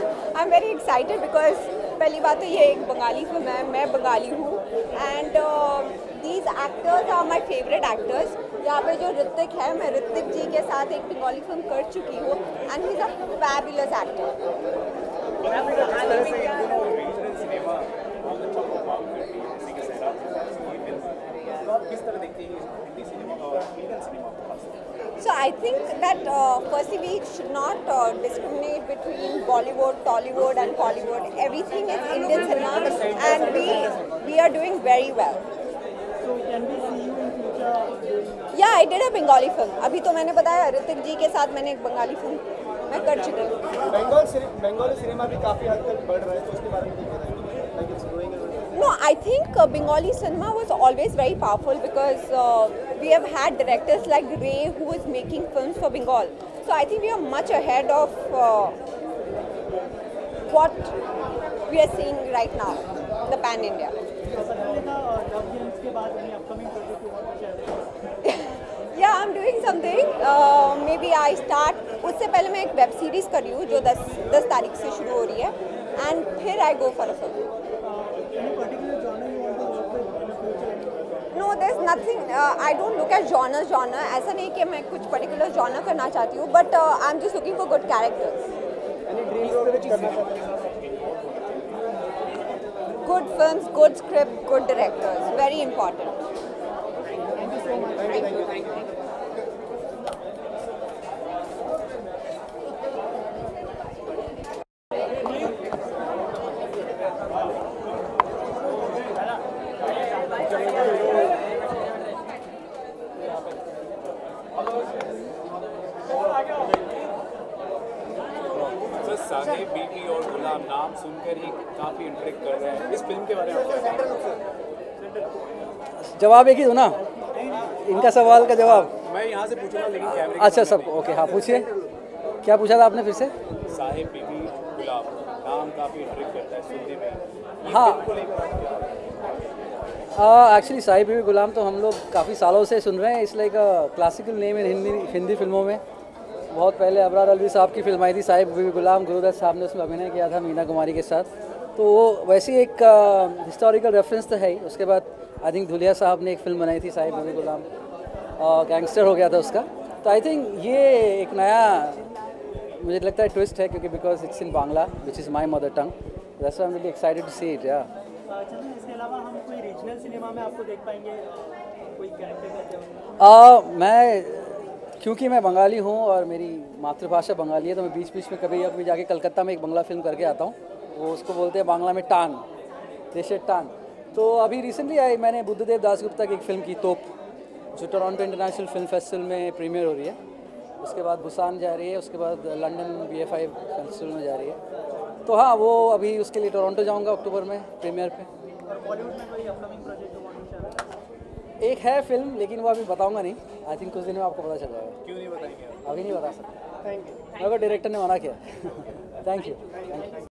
I am very excited because पहली बात तो ये एक बंगाली फ़िल्म है, मैं बंगाली हूँ। And these actors are my favourite actors यहाँ पे जो ऋतिक है, मैं ऋतिक जी के साथ एक बंगाली फ़िल्म कर चुकी हूँ and he is a fabulous actor So I think that uh, firstly we should not uh, discriminate between Bollywood, Tollywood and Collywood. Everything is Indian cinema and we, we are doing very well. So can we see you in future doing या I did a Bengali film अभी तो मैंने बताया ऋतिक जी के साथ मैंने एक Bengali film मैं कर चुकी हूँ बंगाल सिने- बंगाली सिनेमा भी काफी हद तक बढ़ रहा है तो उसके बारे में क्या बताएंगे like it's growing No, I think uh, Bengali cinema was always very powerful because uh, we have had directors like Ray who is making films for Bengal. So I think we are much ahead of uh, what we are seeing right now, the pan India. पता था dub games के बाद any upcoming project you want to share? Yeah, I'm doing something. Uh, maybe I start. उससे पहले मैं एक web series कर रही हूँ जो 10 10 तारीख से शुरू हो रही है एंड फिर आई go for a film nothing I don't look at genre genre ऐसा नहीं कि मैं कुछ पर्टिकुलर जॉनर करना चाहती हूँ but I am just looking for good characters good film good script good directors very important Bibi aur Ghulam नाम सुनकर ही काफ़ी इंटरेक्ट कर रहे हैं। इस फ़िल्म के बारे में? जवाब एक ही दो ना? इनका सवाल का जवाब। मैं यहाँ से पूछूँगा लेकिन कैमरे अच्छा सब ओके हाँ पूछिए। क्या पूछा था आपने फिर से? साहिब बीबी गुलाब नाम काफ़ी इंटरेक्ट करता है सुनने में। हाँ। एक्चुअली साहिब बीबी गुलाम तो हम लोग काफ़ी सालों से सुन रहे हैं। इस like classical name in Hindi Hindi फ़िल्मों में। बहुत पहले अबरार अलवी साहब की फ़िल्म आई थी साहिब बीबी गुलाम गुरुदत्त साहब ने उसमें अभिनय किया था मीना कुमारी के साथ। तो वो वैसे एक हिस्टोरिकल रेफरेंस तो है ही। उसके बाद आई थिंक धुलिया साहब ने एक फ़िल्म बनाई थी साहिब बीबी गुलाम। गैंगस्टर हो गया था उसका। तो आई थिंक ये एक नया मुझे लगता है ट्विस्ट है क्योंकि because it's in Bangla which is my mother tongue that's I am really excited to see it या इसके अलावा हम कोई रीजनल सिनेमा में आपको देख पाएँगे? कोई कैरेक्टर मैं क्योंकि मैं बंगाली हूँ और मेरी मातृभाषा बंगाली है तो मैं बीच बीच में कभी कभी जाके कलकत्ता में एक बंगला फ़िल्म करके आता हूँ। वो उसको बोलते हैं बांग्ला में टान देशे टान तो अभी रिसेंटली आई, मैंने बुद्धदेव दासगुप्ता की एक फ़िल्म की, तोप, जो टोरंटो इंटरनेशनल फ़िल्म फेस्टिवल में प्रीमियर हो रही है। उसके बाद भूसान जा रही है, उसके बाद London B F I festival में जा रही है। तो हाँ वो अभी उसके लिए टोरंटो जाऊँगा अक्टूबर में प्रीमियर पे। एक है फ़िल्म लेकिन वो अभी बताऊँगा नहीं। आई थिंक कुछ दिन में आपको पता चल जाएगा। क्यों नहीं बताएँगे अभी नहीं बता सकते। थैंक यू अगर डायरेक्टर ने मना किया। Thank you